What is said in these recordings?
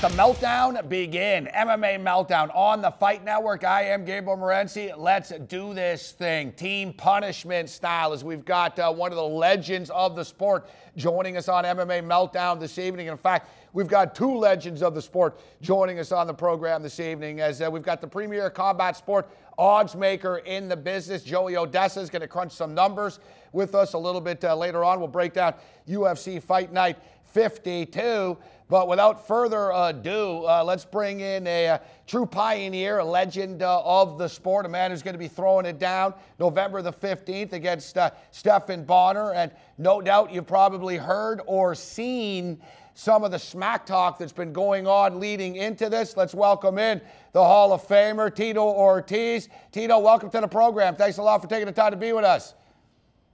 The meltdown begin. MMA Meltdown on the Fight Network. I am Gabriel Morency. Let's do this thing. Team punishment style, as we've got uh, one of the legends of the sport joining us on MMA Meltdown this evening. In fact, we've got two legends of the sport joining us on the program this evening, as uh, we've got the premier combat sport odds maker in the business. Joey Oddessa is going to crunch some numbers with us a little bit uh, later on. We'll break down UFC Fight Night 52. But without further ado, uh, let's bring in a, uh, true pioneer, a legend uh, of the sport, a man who's going to be throwing it down November the 15th against uh, Stephan Bonnar. And no doubt you've probably heard or seen some of the smack talk that's been going on leading into this. Let's welcome in the Hall of Famer, Tito Ortiz. Tito, welcome to the program. Thanks a lot for taking the time to be with us.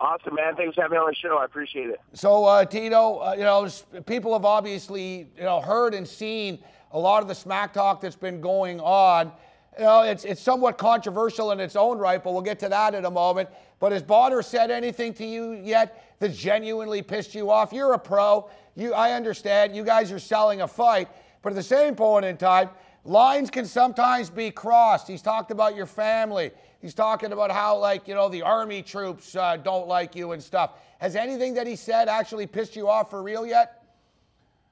Awesome, man. Thanks for having me on the show. I appreciate it. So, uh, Tito, uh, you know, people have obviously, you know, heard and seen a lot of the smack talk that's been going on. You know, it's, it's somewhat controversial in its own right, but we'll get to that in a moment. But has Bonnar said anything to you yet that genuinely pissed you off? You're a pro. You, I understand. You guys are selling a fight. But at the same point in time, lines can sometimes be crossed. He's talked about your family. He's talking about how, like, you know, the army troops uh, don't like you and stuff. Has anything that he said actually pissed you off for real yet?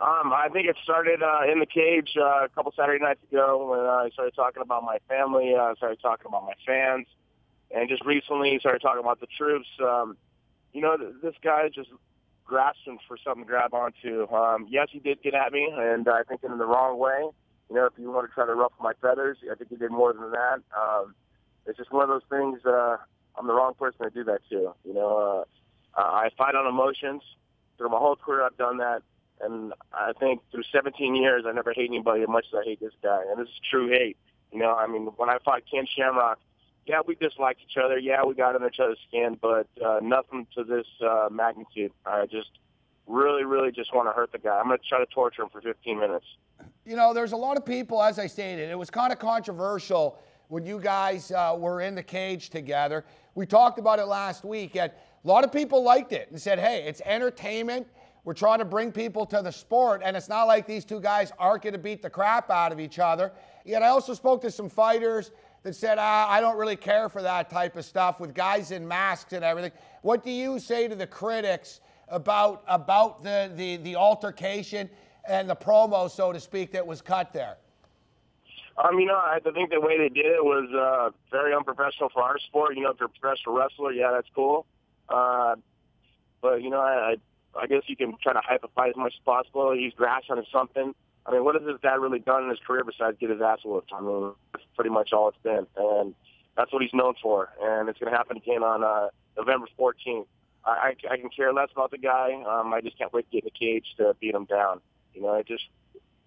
Um, I think it started uh, in the cage uh, a couple Saturday nights ago when uh, I started talking about my family. I uh, started talking about my fans, and just recently he started talking about the troops. Um, you know, th- this guy just grasping for something to grab onto. Um, yes, he did get at me, and I think in the wrong way. You know, if you want to try to ruffle my feathers, I think he did more than that. Um, it's just one of those things. Uh, I'm the wrong person to do that to. You know, uh, I fight on emotions. Through my whole career, I've done that, and I think through 17 years, I never hate anybody as much as I hate this guy, and this is true hate. You know, I mean, when I fought Ken Shamrock, yeah, we disliked each other. Yeah, we got in each other's skin, but uh, nothing to this uh, magnitude. I just really, really just want to hurt the guy. I'm going to try to torture him for 15 minutes. You know, there's a lot of people, as I stated, it was kind of controversial when you guys uh, were in the cage together. We talked about it last week, and a lot of people liked it and said, hey, it's entertainment. We're trying to bring people to the sport, and it's not like these two guys aren't going to beat the crap out of each other. Yet I also spoke to some fighters that said, ah, I don't really care for that type of stuff with guys in masks and everything. What do you say to the critics about, about the, the, the altercation and the promo, so to speak, that was cut there? Um, you know, I think the way they did it was uh, very unprofessional for our sport. You know, if you're a professional wrestler, yeah, that's cool. Uh, but you know, I, I guess you can try to fight as much as possible. Use grass on something. I mean, what has this guy really done in his career besides get his ass whooped? I mean, that's pretty much all it's been, and that's what he's known for. And it's going to happen again on uh, November 14th. I, I, I can care less about the guy. Um, I just can't wait to get in the cage to beat him down. You know, it just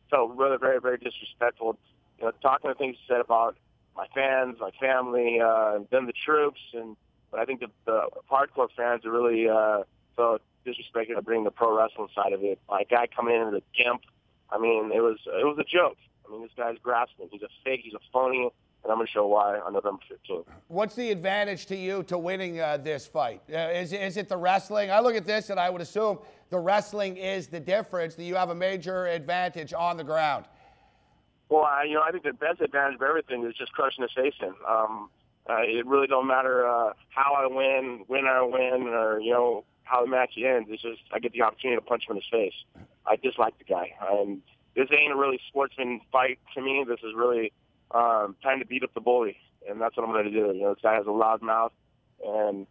felt really very, very disrespectful you know, talking to things he said about my fans, my family, uh, then the troops, and but I think the, the hardcore fans are really uh, felt disrespected to bring the pro wrestling side of it. Like guy coming in as a gimp, I mean, it was it was a joke. I mean, this guy's grasping. He's a fake. He's a phony. And I'm going to show why on November 15th. What's the advantage to you to winning uh, this fight? Uh, is, is it the wrestling? I look at this and I would assume the wrestling is the difference, that you have a major advantage on the ground. Well, I, you know, I think the best advantage of everything is just crushing his face in. Um, uh, it really don't matter uh, how I win, when I win, or you know how the match ends. It's just I get the opportunity to punch him in his face. I dislike the guy, and this ain't a really sportsman fight to me. This is really um, time to beat up the bully, and that's what I'm going to do. You know, this guy has a loud mouth, and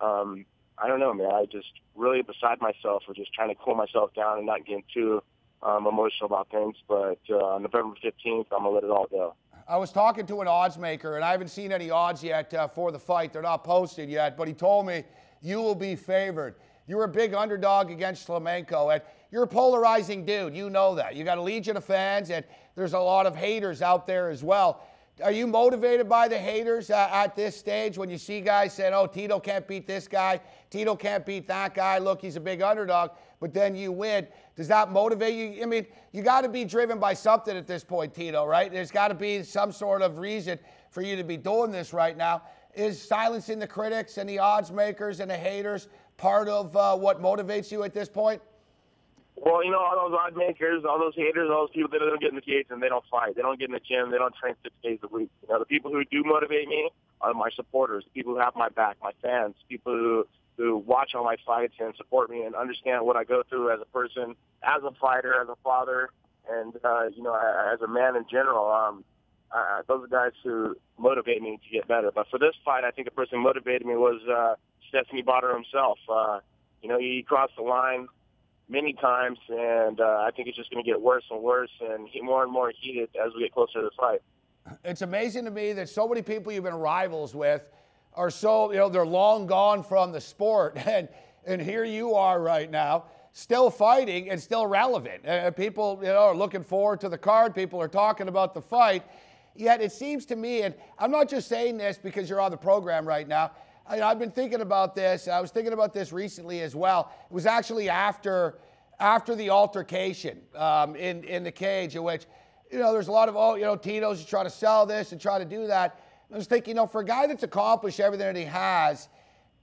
um, I don't know, man. I just really beside myself for just trying to cool myself down and not getting too um, emotional about things. But uh, November 15th, I'm to let it all go. I was talking to an odds maker, and I haven't seen any odds yet uh, for the fight. They're not posted yet, but he told me you will be favored. You're a big underdog against Flamenco, and you're a polarizing dude. You know that. You got a legion of fans, and there's a lot of haters out there as well. Are you motivated by the haters uh, at this stage when you see guys saying, oh, Tito can't beat this guy, Tito can't beat that guy, look, he's a big underdog, but then you win? Does that motivate you? I mean, you got to be driven by something at this point, Tito, right? There's got to be some sort of reason for you to be doing this right now. Is silencing the critics and the odds makers and the haters part of uh, what motivates you at this point? Well, you know, all those odd makers, all those haters, all those people that don't get in the cage and they don't fight. They don't get in the gym. They don't train six days a week. You know, the people who do motivate me are my supporters, the people who have my back, my fans, people who who watch all my fights and support me and understand what I go through as a person, as a fighter, as a father, and uh, you know, as a man in general. Um, uh, those are guys who motivate me to get better. But for this fight, I think the person who motivated me was uh, Stephanie Bonnar himself. Uh, you know, he crossed the line many times, and uh, I think it's just going to get worse and worse and more and more heated as we get closer to the fight. It's amazing to me that so many people you've been rivals with are so, you know, they're long gone from the sport. And, and here you are right now, still fighting and still relevant. Uh, people, you know, are looking forward to the card. People are talking about the fight. Yet it seems to me, and I'm not just saying this because you're on the program right now. I, have been thinking about this. I was thinking about this recently as well. It was actually after after the altercation um, in in the cage, in which you know there's a lot of oh you know Tito's trying to sell this and try to do that. I was thinking, you know, for a guy that's accomplished everything that he has,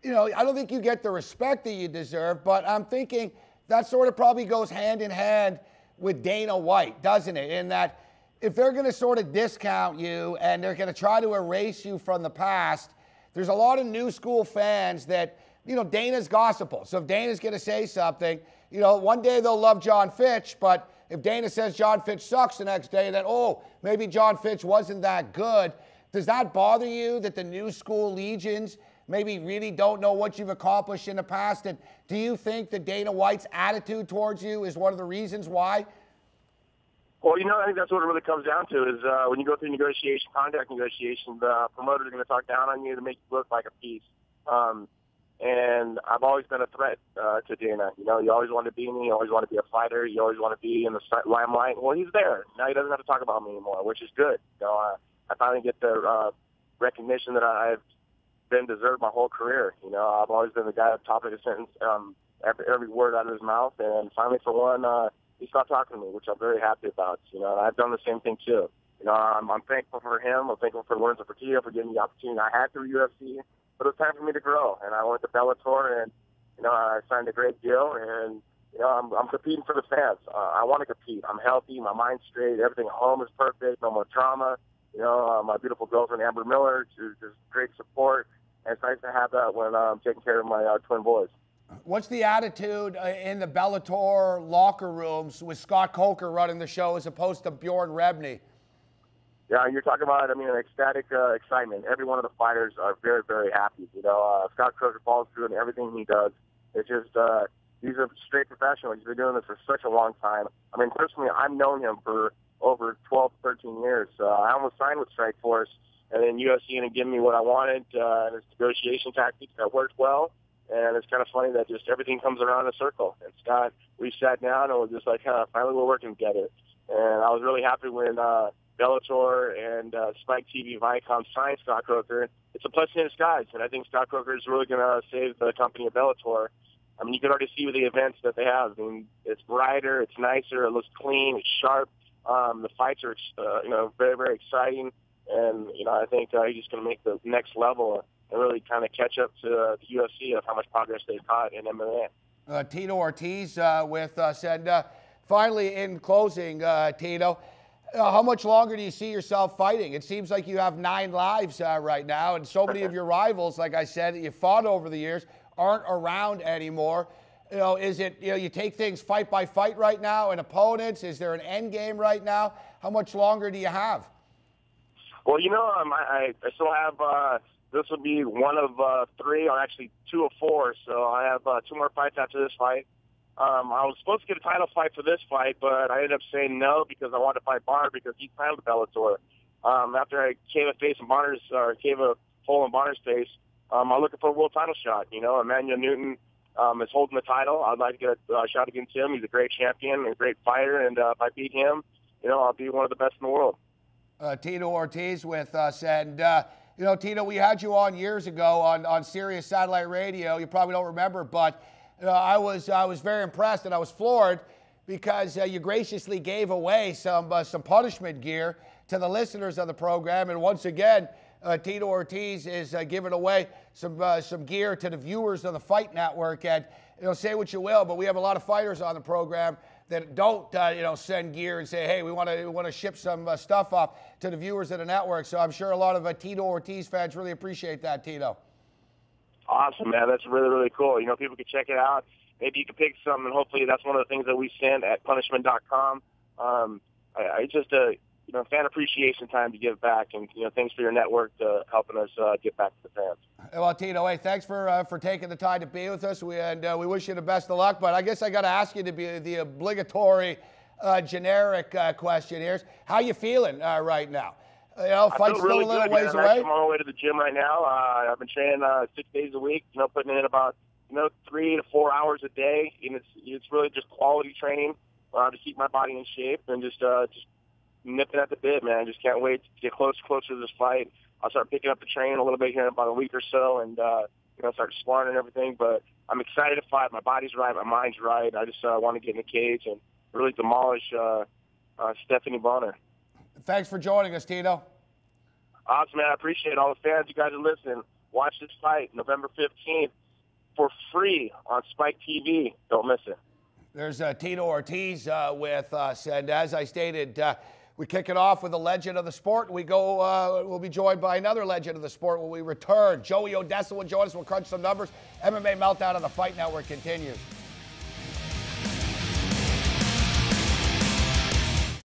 you know, I don't think you get the respect that you deserve. But I'm thinking that sort of probably goes hand in hand with Dana White, doesn't it? In that if they're going to sort of discount you and they're going to try to erase you from the past there's a lot of new school fans that, you know, Dana's gospel. So if Dana's going to say something, you know, one day they'll love John Fitch, but if Dana says John Fitch sucks the next day, then, oh, maybe John Fitch wasn't that good. Does that bother you that the new school legions maybe really don't know what you've accomplished in the past? And do you think that Dana White's attitude towards you is one of the reasons why? Well, you know, I think that's what it really comes down to is uh, when you go through negotiation, contract negotiations, the promoters are going to talk down on you to make you look like a piece. Um, and I've always been a threat uh, to Dana. You know, you always want to be me. You always want to be a fighter. You always want to be in the limelight. Well, he's there. Now he doesn't have to talk about me anymore, which is good. You know, uh, I finally get the uh, recognition that I've been deserved my whole career. You know, I've always been the guy at the top of the sentence, um, every, every word out of his mouth. And finally, for one, uh, he stopped talking to me, which I'm very happy about. You know, I've done the same thing too. You know, I'm, I'm thankful for him. I'm thankful for Lorenzo Fertitta for giving me the opportunity I had through UFC. But it was time for me to grow, and I went to Bellator, and you know, I signed a great deal, and you know, I'm, I'm competing for the fans. Uh, I want to compete. I'm healthy. My mind's straight. Everything at home is perfect. No more trauma. You know, uh, my beautiful girlfriend Amber Miller, she's just great support, and it's nice to have that when I'm taking care of my uh, twin boys. What's the attitude uh, in the Bellator locker rooms with Scott Coker running the show as opposed to Bjorn Rebney? Yeah, you're talking about, I mean, an ecstatic uh, excitement. Every one of the fighters are very, very happy. You know, uh, Scott Coker follows through in everything he does. It's just, uh, these are straight professionals. He's been doing this for such a long time. I mean, personally, I've known him for over 12, 13 years. Uh, I almost signed with Strikeforce, and then UFC didn't give me what I wanted, uh, and his negotiation tactics that worked well. And it's kind of funny that just everything comes around in a circle. And Scott, we sat down and we're just like, huh, finally we're working together. And I was really happy when uh, Bellator and uh, Spike TV Viacom signed Scott Coker. It's a blessing in disguise, and I think Scott Coker is really going to save the company of Bellator. I mean, you can already see with the events that they have. I mean, it's brighter, it's nicer, it looks clean, it's sharp. Um, the fights are, uh, you know, very, very exciting, and you know, I think uh, he's just going to make the next level and really kind of catch up to uh, the UFC of how much progress they've caught in MMA. Uh, Tito Ortiz uh, with us. And uh, finally, in closing, uh, Tito, uh, how much longer do you see yourself fighting? It seems like you have nine lives right now, and so many of your rivals, like I said, you fought over the years, aren't around anymore. You know, is it you know you take things fight by fight right now, and opponents? Is there an end game right now? How much longer do you have? Well, you know, um, I, I still have this will be one of uh, three, or actually two of four. So I have uh, two more fights after this fight. Um, I was supposed to get a title fight for this fight, but I ended up saying no because I wanted to fight Barr because he's titled Bellator. Um, after I came a face in Bonnar's, or came a hole in Bonnar's face, um, I'm looking for a world title shot. You know, Emmanuel Newton um, is holding the title. I'd like to get a uh, shot against him. He's a great champion, and a great fighter, and uh, if I beat him, you know, I'll be one of the best in the world. Uh, Tito Ortiz with us, and uh, you know, Tito, we had you on years ago on, on Sirius Satellite Radio. You probably don't remember, but uh, I, was, I was very impressed and I was floored because uh, you graciously gave away some, uh, some punishment gear to the listeners of the program. And once again, uh, Tito Ortiz is uh, giving away some uh, some gear to the viewers of the Fight Network. And you know, say what you will, but we have a lot of fighters on the program that don't uh, you know send gear and say, hey, we want to want to ship some uh, stuff off to the viewers of the network. So I'm sure a lot of uh, Tito Ortiz fans really appreciate that, Tito. Awesome, man. That's really really cool. You know, people can check it out. Maybe you can pick some, and hopefully that's one of the things that we send at punishment.com. Um, I, I just uh, you know, fan appreciation time to give back, and you know, thanks for your network to helping us uh, get back to the fans. Well, Tito, hey, thanks for uh, for taking the time to be with us, we, and uh, we wish you the best of luck. But I guess I got to ask you to be the obligatory uh, generic uh, question here: How you feeling uh, right now? You know, fight's still really a little good, ways man. away. I'm on my way to the gym right now. I've been training six days a week. You know, putting in about you know three to four hours a day, and it's it's really just quality training to keep my body in shape and just just nipping at the bit, man. I just can't wait to get close, closer to this fight. I'll start picking up the train a little bit here in about a week or so, and uh, you know, start sparring and everything. But I'm excited to fight. My body's right, my mind's right. I just uh, want to get in the cage and really demolish uh, uh, Stephanie Bonnar. Thanks for joining us, Tito. Awesome, man. I appreciate all the fans. You guys are listening. Watch this fight November 15th for free on Spike TV. Don't miss it. There's uh, Tito Ortiz uh, with us, and as I stated. Uh, we kick it off with a legend of the sport. We go. Uh, we'll be joined by another legend of the sport when we return. Joey Oddessa will join us. We'll crunch some numbers. MMA meltdown on the Fight Network continues.